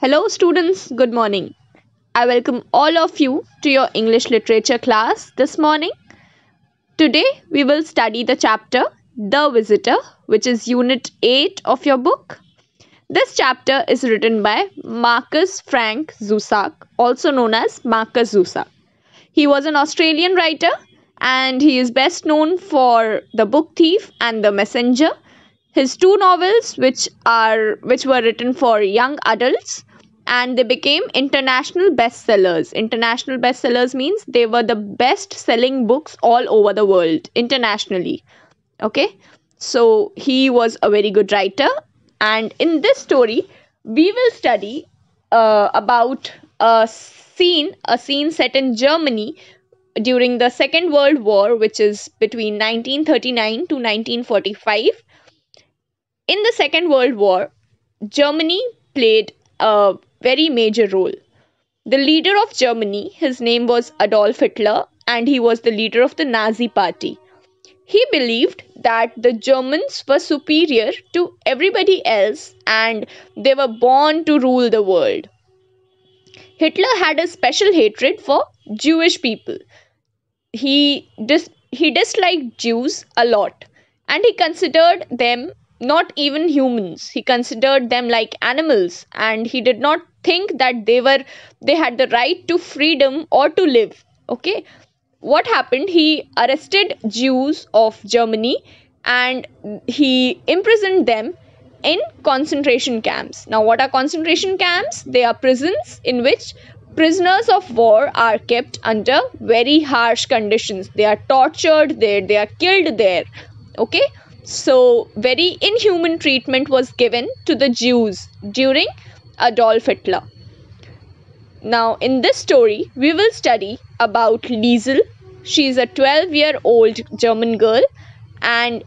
Hello, students. Good morning. I welcome all of you to your English literature class this morning. Today, we will study the chapter The Visitor, which is Unit 8 of your book. This chapter is written by Markus Frank Zusak, also known as Markus Zusak. He was an Australian writer and he is best known for The Book Thief and The Messenger. His two novels, which are which were written for young adults, and they became international bestsellers. International bestsellers means they were the best selling books all over the world internationally. Okay, so he was a very good writer, and in this story, we will study uh, about a scene, a scene set in Germany during the Second World War, which is between 1939 to 1945. In the Second World War, Germany played a very major role. The leader of Germany, his name was Adolf Hitler, and he was the leader of the Nazi party. He believed that the Germans were superior to everybody else and they were born to rule the world. Hitler had a special hatred for Jewish people. He dis- he disliked Jews a lot and he considered them not even humans. He considered them like animals and he did not think that they were they had the right to freedom or to live. Okay? What happened? He arrested jews of germany and he imprisoned them in concentration camps. Now what are concentration camps? They are prisons in which prisoners of war are kept under very harsh conditions. They are tortured there. They are killed there. Okay so, very inhuman treatment was given to the Jews during Adolf Hitler. Now, in this story, we will study about Liesel. She is a 12 year old German girl, and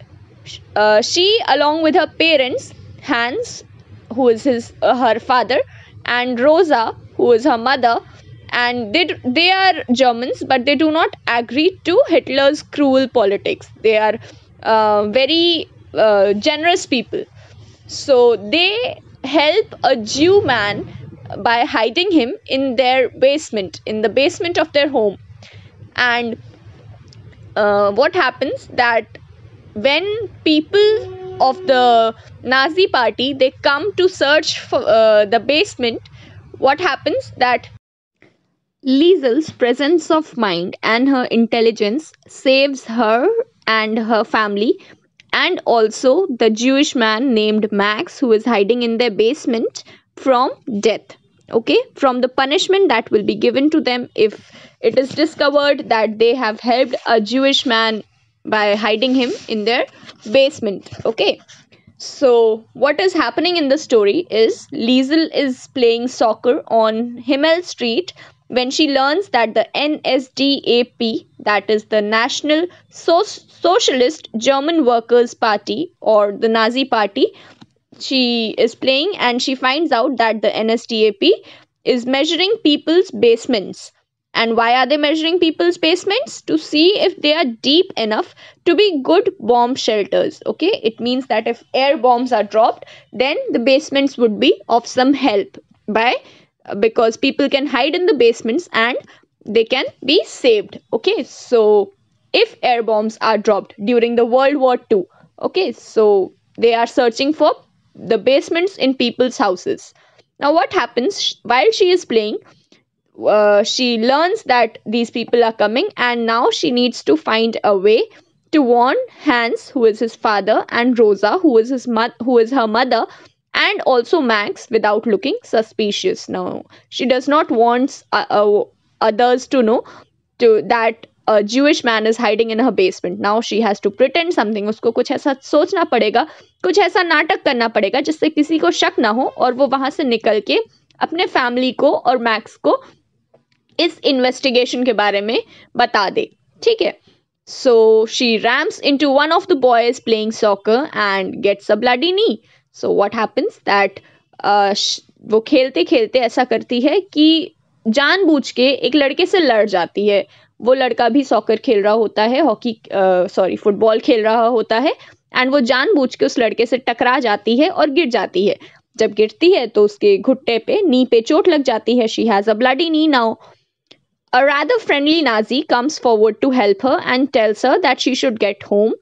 uh, she, along with her parents, Hans, who is his uh, her father, and Rosa, who is her mother, and they they are Germans, but they do not agree to Hitler's cruel politics. They are very uh, generous people. So they help a Jew man by hiding him in their basement, in the basement of their home. And uh, what happens that when people of the Nazi party they come to search for uh, the basement, what happens that Liesel's presence of mind and her intelligence saves her and her family and also the Jewish man named Max who is hiding in their basement from death. Okay? From the punishment that will be given to them if it is discovered that they have helped a Jewish man by hiding him in their basement. Okay? So what is happening in the story is Liesel is playing soccer on Himmel Street when she learns that the NSDAP, that is the National so- Socialist German Workers' Party or the Nazi Party, she is playing and she finds out that the NSDAP is measuring people's basements. And why are they measuring people's basements? To see if they are deep enough to be good bomb shelters. Okay, it means that if air bombs are dropped, then the basements would be of some help by because people can hide in the basements and they can be saved okay so if air bombs are dropped during the world war ii okay so they are searching for the basements in people's houses. Now what happens? While she is playing uh, she learns that these people are coming and now she needs to find a way to warn Hans who is his father and Rosa who is his mo- who is her mother and also Max without looking suspicious. Now, she does not want uh, uh, others to know to that Jewish man is hiding in her basement. Now she has to pretend something. उसको कुछ ऐसा सोचना पड़ेगा, कुछ ऐसा नाटक करना पड़ेगा जिससे किसी को शक ना हो और वो वहाँ से निकल के अपने फैमिली को और मैक्स को इस इन्वेस्टिगेशन के बारे में बता दे। ठीक है? So, she rams into one of the boys playing soccer and gets a bloody knee. So what happens that वो खेलते खेलते ऐसा करती है कि जानबूझ के एक लड़के से लड़ जाती है। वो लड़का भी सॉकर खेल रहा होता है हॉकी सॉरी फुटबॉल खेल रहा होता है एंड वो जानबूझ के उस लड़के से टकरा जाती है और गिर जाती है जब गिरती है तो उसके घुट्टे पे नी पे चोट लग जाती है she has a bloody knee now A rather friendly Nazi comes forward to help her and tells her that she should get home.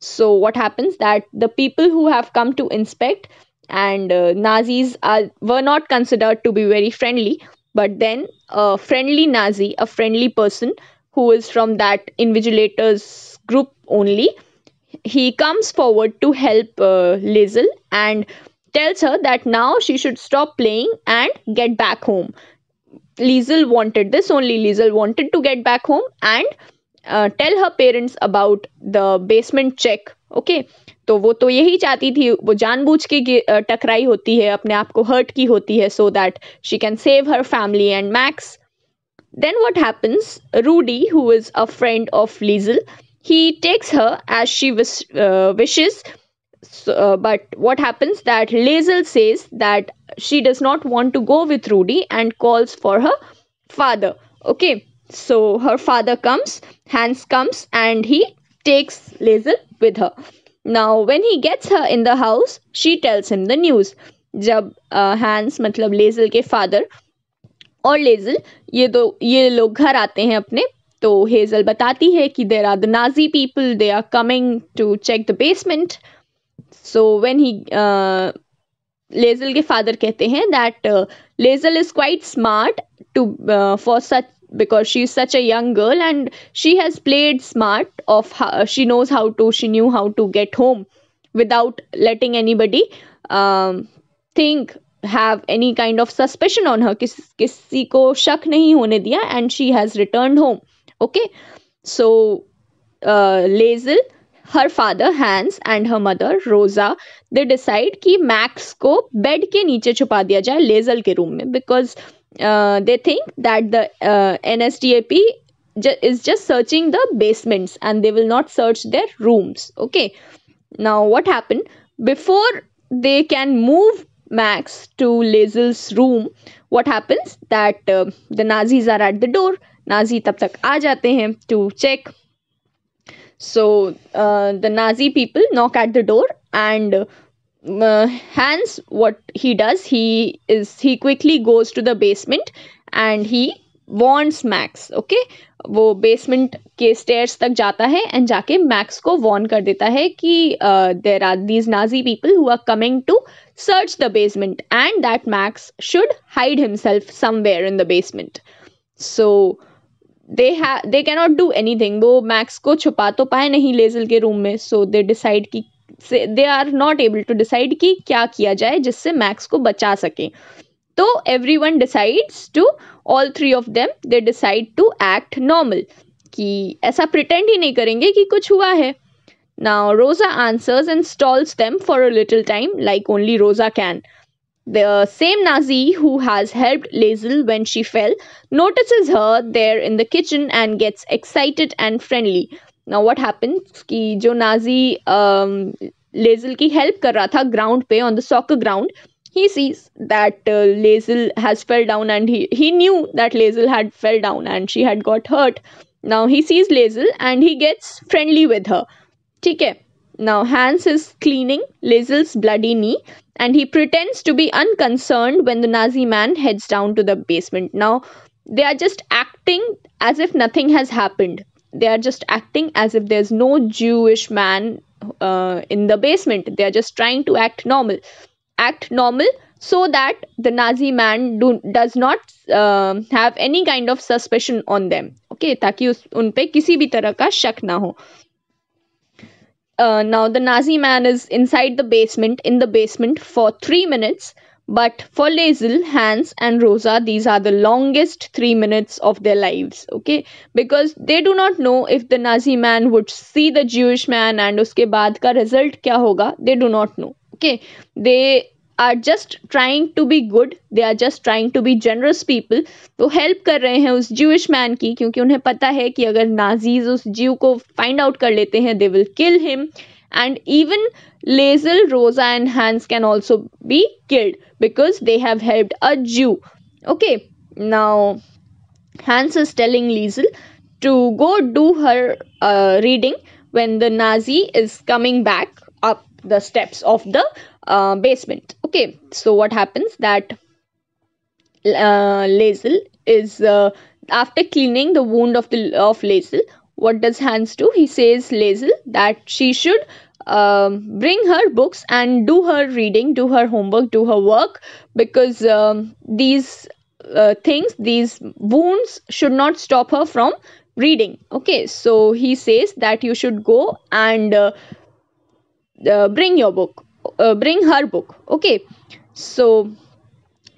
So what happens that the people who have come to inspect and uh, Nazis are were not considered to be very friendly, but then a friendly Nazi, a friendly person who is from that invigilators group only he comes forward to help uh, Liesel and tells her that now she should stop playing and get back home. Liesel wanted this only. Liesel wanted to get back home and uh, tell her parents about the basement check. Okay, तो वो तो यही चाहती थी वो जानबूझ के टकराई होती है अपने आप को हर्ट की होती है so that she can save her family and Max then what happens rudy who is a friend of liesl he takes her as she wish, uh, wishes so, uh, but what happens that Liesl says that she does not want to go with Rudy and calls for her father. Okay, so her father comes, Hans comes, and he takes Liesl with her. Now, when he gets her in the house, she tells him the news. जब Hans मतलब Liesel के father और लेजल, ये दो, ये लोग घर आते हैं अपने। तो हेजल बताती है कि there are the Nazi people they are coming to check the basement so when he Liesel के फादर कहते हैं that Liesel is quite smart too for such because she is such a young girl and she has played smart of she knows how to she knew how to get home without letting anybody think have any kind of suspicion on her किस किसी को शक नहीं होने दिया and she has returned home okay so uh, Liesl her father hence and her mother रोजा they decide कि max को बेड के नीचे छुपा दिया जाए लेजल के रूम में because they think that the N S D A P is just searching the basements and they will not search their rooms okay now what happened before they can move max to Liesel's room. What happens? That uh, the nazis are at the door. Nazi tab tak aa jate hain to check. So uh, the Nazi people knock at the door and uh, Hans what he does he is he quickly goes to the basement and he warns Max okay वो basement के stairs तक जाता है and जाके max को Warne कर देता है कि there are these Nazi people who are coming to search the basement and that Max should hide himself somewhere in the basement so they they cannot do anything वो Max को छुपा तो पाए नहीं लेजल के रूम में. सो दे डिसाइड की they are not able to decide कि क्या किया जाए जिससे मैक्स को बचा सके। तो everyone decides to all three of them they decide to act normal कि ऐसा प्रिटेंड ही नहीं करेंगे कि कुछ हुआ है। Now Rosa answers and stalls them for a little time like only Rosa can the same Nazi who has help Liesel when she fell notice her there in the kitchen and gets excited and friendly now what happens कि जो Nazi Leslie की help कर रहा था ground पे on the soccer ground he sees that uh, Lazel has fell down and he, he knew that Lazel had fell down and she had got hurt. Now he sees Lazel and he gets friendly with her. Okay. Now Hans is cleaning Lazel's bloody knee and he pretends to be unconcerned when the Nazi man heads down to the basement. Now they are just acting as if nothing has happened. They are just acting as if there's no Jewish man uh, in the basement. They are just trying to act normal Act normal so that the Nazi man do, does not uh, have any kind of suspicion on them. Okay, ताकि उस उन पे किसी भी तरह का शक ना हो uh, now the Nazi man is inside the basement in the basement for three minutes. But for Liesl, Hans, and Rosa, these are the longest three minutes of their lives. Okay, because they do not know if the Nazi man would see the Jewish man and uske baad ka result kya hoga. They do not know. Okay, they are just trying to be good they are just trying to be generous people वो help कर रहे हैं उस Jews man की क्योंकि उन्हें पता है कि अगर नाजीज उस जीव को फाइंड आउट कर लेते हैं they will kill him and even Leslie रोजा and hands can also be killed because they have helped a ज्यू okay now hence is telling लीजल to go do her uh, reading when the Nazi is coming back up the steps of the uh, basement. Okay so what happens? That uh, Lae'zel is uh, after cleaning the wound of the of Lae'zel what does Hans do? He says Lae'zel that she should um, bring her books and do her reading do her homework do her work because um, these uh, things these wounds should not stop her from reading. Okay so he says that you should go and uh, uh, bring your book uh, bring her book. Okay. So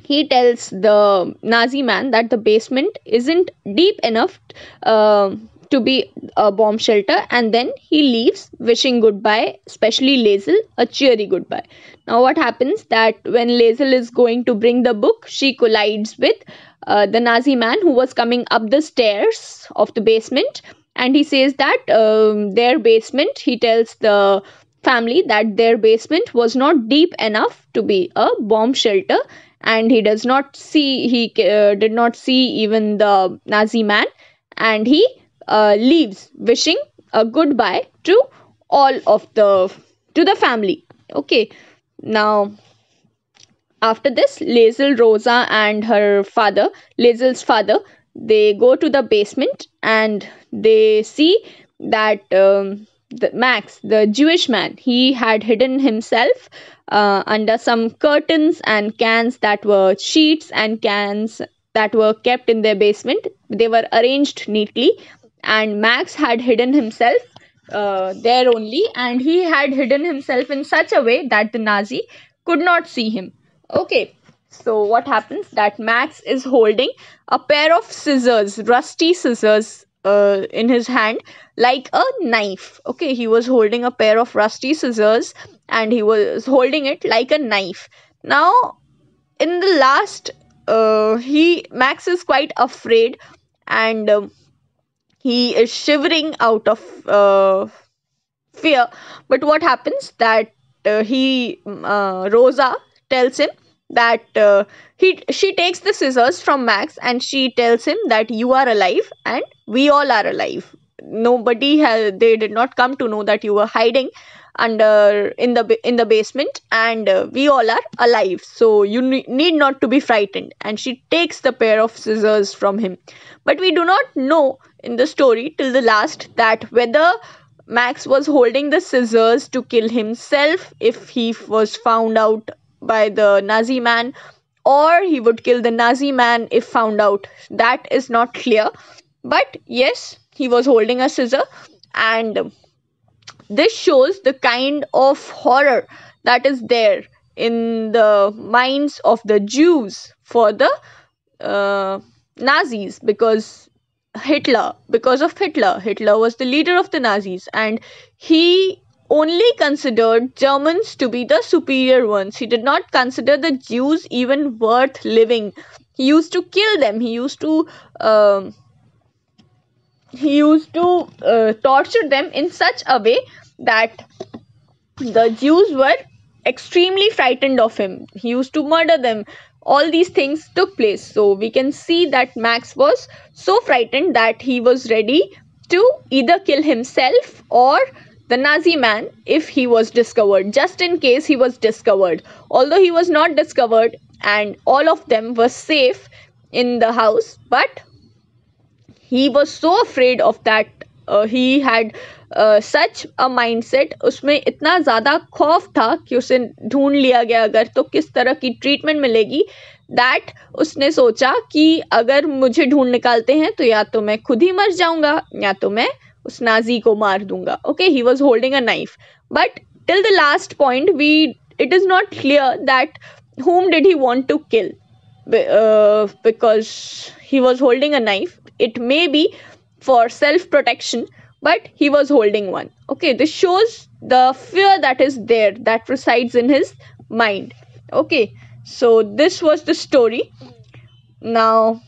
he tells the nazi man that the basement isn't deep enough uh, to be a bomb shelter and then he leaves wishing goodbye especially Lae'zel a cheery goodbye. Now what happens? That when Lae'zel is going to bring the book she collides with uh, the Nazi man who was coming up the stairs of the basement and he says that um, their basement he tells the family that their basement was not deep enough to be a bomb shelter. And he does not see he uh, did not see even the nazi man. And he uh, leaves wishing a goodbye to all of the to the family. Okay. Now after this Lae'zel Rosa and her father Lae'zel's father they go to the basement and they see that um, the Max the Jewish man he had hidden himself uh, under some curtains and cans that were sheets and cans that were kept in their basement they were arranged neatly and Max had hidden himself uh, there only and he had hidden himself in such a way that the Nazi could not see him. Okay, so what happens that Max is holding a pair of scissors, rusty scissors uh, in his hand like a knife. Okay, he was holding a pair of rusty scissors and he was holding it like a knife. Now, in the last, uh, he Max is quite afraid and. Um, he is shivering out of uh, fear but what happens that uh, he uh, rosa tells him that uh, he she takes the scissors from max and she tells him that you are alive and we all are alive. Nobody has they did not come to know that you were hiding under in the in the basement and uh, we all are alive. So you ne- need not to be frightened. And she takes the pair of scissors from him. But we do not know in the story till the last that whether max was holding the scissors to kill himself if he was found out by the nazi man or he would kill the nazi man if found out. That is not clear. But yes he was holding a scissor and this shows the kind of horror that is there in the minds of the Jews for the uh, Nazis because Hitler, because of Hitler, Hitler was the leader of the Nazis and he only considered Germans to be the superior ones. He did not consider the Jews even worth living. He used to kill them. He used to um, he used to uh, torture them in such a way that the Jews were extremely frightened of him. He used to murder them. All these things took place. So we can see that Max was so frightened that he was ready to either kill himself or the Nazi man if he was discovered, just in case he was discovered. Although he was not discovered and all of them were safe in the house, but he was so afraid of that uh, he had uh, such a mindset उसमें इतना ज़्यादा खौफ था कि उसे ढूंढ लिया गया अगर तो किस तरह की ट्रीटमेंट मिलेगी दैट उसने सोचा कि अगर मुझे ढूंढ निकालते हैं तो या तो मैं खुद ही मर जाऊँगा या तो मैं उस नाजी को मार दूंगा okay he was holding a knife but till the last point we it is not clear that whom did he want to kill uh, because he was holding a knife it may be for self protection but he was holding one okay this shows the fear that is there that resides in his mind okay so this was the story now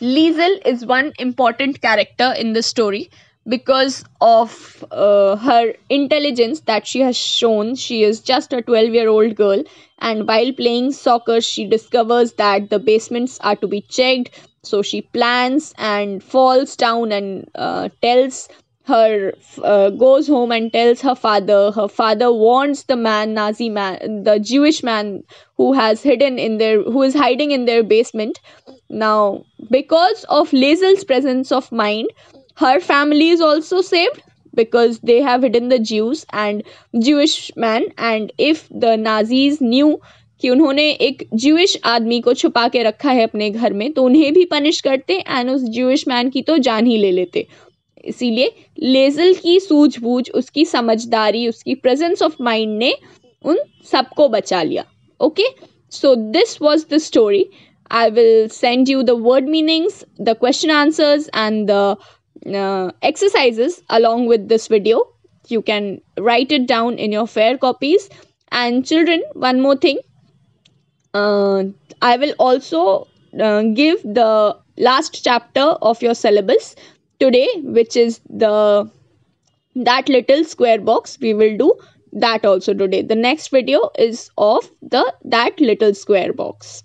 Lae'zel is one important character in the story because of uh, her intelligence that she has shown. She is just a 12 year old girl, and while playing soccer, she discovers that the basements are to be checked. So she plans and falls down and uh, tells her uh, goes home and tells her father her father warns the man nazi man the jewish man who has hidden in their who is hiding in their basement now because of Liesel's presence of mind her family is also saved because they have hidden the jews and jewish man. And if the nazis knew कि उन्होंने एक Jewish आदमी को छुपा के रखा है अपने घर में तो उन्हें भी पनिश करते एंड उस ज्यूइश मैन की तो जान ही ले लेते। इसीलिए लेजल की सूझबूझ, उसकी समझदारी, उसकी प्रेजेंस ऑफ़ माइंड ने उन सबको बचा लिया। Okay so this was the story I will send you the word meanings the question answers and the exercises along with this video. You can write it down in your fair copies. And children one more thing. Uh, i will also uh, give the last chapter of your syllabus today which is the that little square box. We will do that also today. The next video is of the that little square box